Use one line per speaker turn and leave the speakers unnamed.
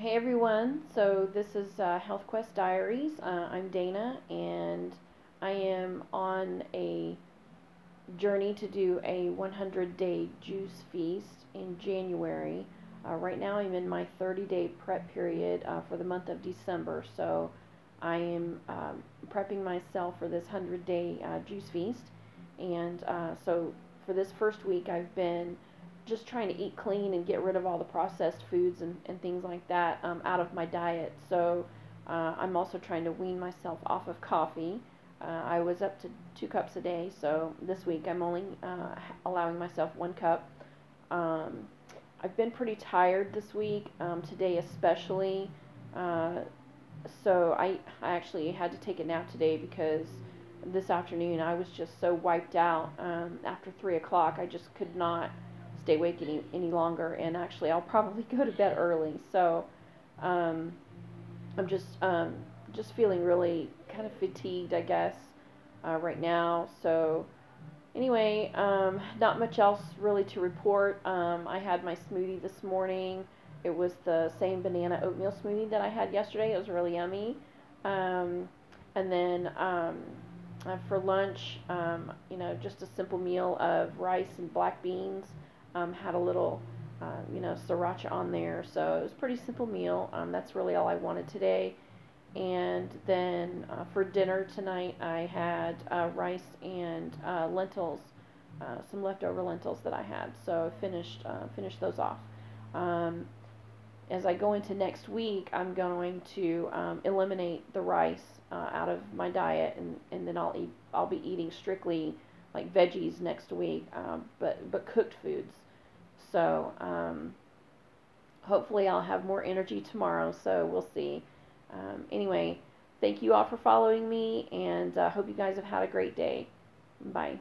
Hey everyone, so this is uh, Diaries. Uh, I'm Dana and I am on a journey to do a 100 day juice feast in January. Uh, right now I'm in my 30 day prep period uh, for the month of December, so I am um, prepping myself for this 100 day uh, juice feast. And uh, so for this first week I've been just trying to eat clean and get rid of all the processed foods and, and things like that um, out of my diet. So uh, I'm also trying to wean myself off of coffee. Uh, I was up to two cups a day, so this week I'm only uh, allowing myself one cup. Um, I've been pretty tired this week, um, today especially. Uh, so I, I actually had to take a nap today because this afternoon I was just so wiped out. Um, after 3 o'clock, I just could not stay awake any, any longer. And actually, I'll probably go to bed early. So um, I'm just um, just feeling really kind of fatigued, I guess, uh, right now. So anyway, um, not much else really to report. Um, I had my smoothie this morning. It was the same banana oatmeal smoothie that I had yesterday. It was really yummy. Um, and then um, uh, for lunch, um, you know, just a simple meal of rice and black beans um, had a little, uh, you know, sriracha on there. So it was a pretty simple meal. Um, that's really all I wanted today. And then uh, for dinner tonight, I had uh, rice and uh, lentils, uh, some leftover lentils that I had. So finished uh, finished those off. Um, as I go into next week, I'm going to um, eliminate the rice uh, out of my diet, and, and then I'll eat. I'll be eating strictly like veggies next week, um, but but cooked foods. So um, hopefully I'll have more energy tomorrow. So we'll see. Um, anyway, thank you all for following me, and uh, hope you guys have had a great day. Bye.